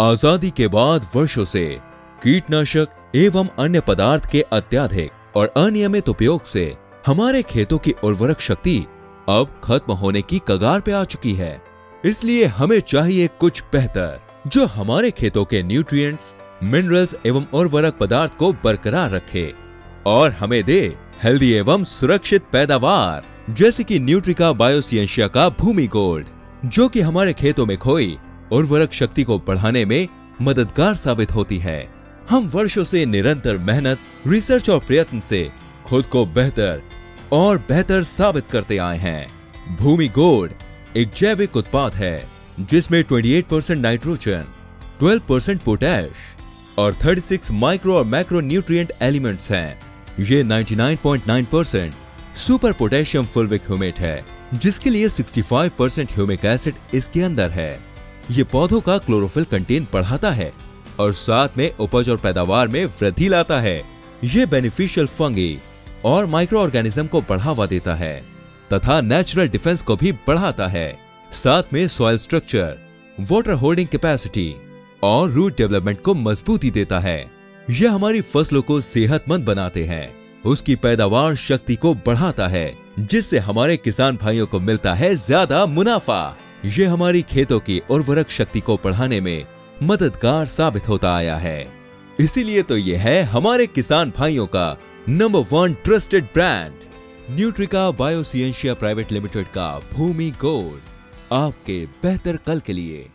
आज़ादी के बाद वर्षों से कीटनाशक एवं अन्य पदार्थ के अत्याधिक और अनियमित उपयोग से हमारे खेतों की उर्वरक शक्ति अब खत्म होने की कगार पे आ चुकी है। इसलिए हमें चाहिए कुछ बेहतर जो हमारे खेतों के न्यूट्रिएंट्स, मिनरल्स एवं उर्वरक पदार्थ को बरकरार रखे और हमें दे हेल्दी एवं सुरक्षित पैदावार जैसे कि न्यूट्रिका बायोसियंशिया का भूमि गोल्ड जो कि हमारे खेतों में खोई उर्वरक शक्ति को बढ़ाने में मददगार साबित होती है। हम वर्षों से निरंतर मेहनत, रिसर्च और प्रयत्न से खुद को बेहतर और बेहतर साबित करते आए हैं। भूमि गोल्ड एक जैविक उत्पाद है, जिसमें 28 परसेंट नाइट्रोजन 12 परसेंट पोटैश और 36 माइक्रो और मैक्रो न्यूट्रिएंट एलिमेंट्स हैं। ये 99.9 percent super potassium fulvic humate है, जिसके लिए 65 परसेंट ह्यूमिक एसिड इसके अंदर है। ये पौधों का क्लोरोफिल कंटेन बढ़ाता है और साथ में उपज और पैदावार में वृद्धि लाता है। ये बेनिफिशियल फंगी और माइक्रो ऑर्गेनिज्म को बढ़ावा देता है तथा नेचुरल डिफेंस को भी बढ़ाता है। साथ में soil structure water holding capacity और रूट डेवलपमेंट को मजबूती देता है। यह हमारी फ़सलों को सेहतमंद बनाते हैं। उसकी पैदावार शक्ति को बढ़ाता है, जिससे हमारे किसान भाइयों को मिलता है ज़्यादा मुनाफा। ये हमारी खेतों की उर्वरक शक्ति को बढ़ाने में मददगार साबित होता आया है। इसीलिए तो यह है हमारे किसान भाइयों का number one trusted brand Nutrika Bioscientia private limited का भूमि गोल्ड, आपके बेहतर कल के लिए।